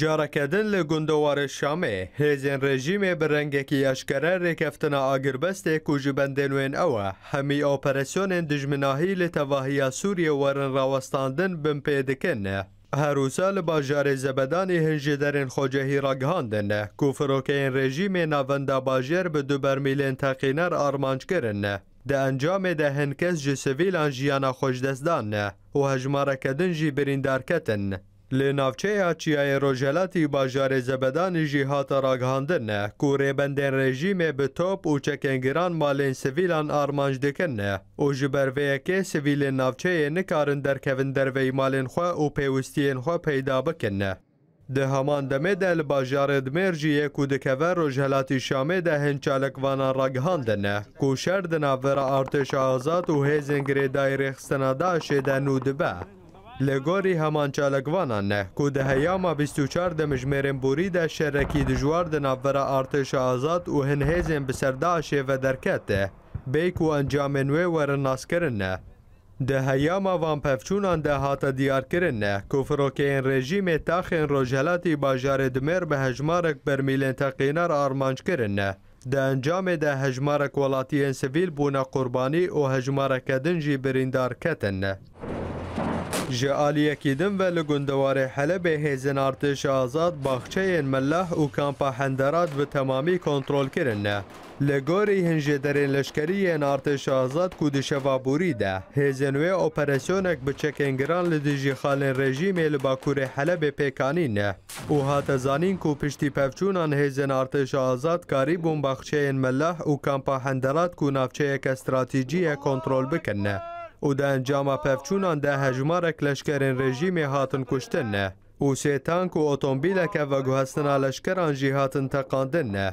جارەکەدن لە گوندەوارە شامێ هێزێن ڕێژیمێ بەرەنگێکی ئەشکەرە ڕێکەفتنە ئاگربەستێک و ژی بەندێن وێن ئەوە هەمی ئۆپەرسیۆنێن دژمناهی لە تەواهیا سووریە وەرن ڕاوەستاندن بم پێ دکردە. هەروسا لە باژارێ زەبەدانی هەنجێ دەرێن خۆجەهی ڕگەهاندن کو فرۆکەین ڕێژیمێ ناوەندا باژێر بە دووبەر میلێن تەقینەر ئارمانجکردنە. دە ئەنجامێ دە هەنکەس جسەویلان ژیانە خۆشدەستدانە و هەژمارەکەدن ژی بریندارکەتن. لناوچەیە چیایە ڕۆژەلاتی باژارێ زەبەدانیژی هاتە ڕاگەاندنە کو ڕێبندێن ڕێژیمێ بە تۆپ و چەکەنگیران مالێن سڤیلان ئارمانج دکردنە و ji berveyekê sivîlên navçeyê nikarin derkevin dervey malên xwe û pêwistiyên xwe peyda bikinne. Di heman demê de li bajarê Dmêrjiyê ku dikeve rojhelatî Şamê de hinçalekvanan ragihandine, ku şer di navvera artêşa azad û hêzên girêdayî rêxistena Daişê de nû dibe. لګوري همان چالګوانان نه کو د هیاما 24 د مجمرن بوري د شرکی د جوار د نوبره ارتش آزاد او هنهزن به سرداشه و درکته بیکو انجام نوې ور ناسکرن نه د هیاما وان پفچونان د هاته دیار کرن نه کو فروکین رژیم تاخین روجلاتی بازار دمر به هجمارک بر میلن تقینر ارمانج کرن نه د انجام د هجمارک ولاتیان سویل بونه قربانی او هجمارک دنجی بریندار کتن نه جعالی اکیدن و لگندوار حلب هیزن ارتش آزاد باخچه این ملح و کامپا هندرات به تمامی کنترل کرن. لگاری هنجه درین لشکری این ارتش آزاد کودش وابوری ده. هیزن و اپریسیونک بچک انگران لدیجی خالن رژیم لباکور حلب پیکانین. او حات زانین کو پشتی پفچونان هیزن ارتش آزاد کاری بون باخچه این ملح و هندرات کو نافچه اک استراتیجی کنترل بکنه. او د انجام پفچونان د هجمار کلشکرین رژیم هاتن کشتن نه. او سی تانک و اوتومبیل که و گوهستن آلشکران جیهاتن تقاندن نه.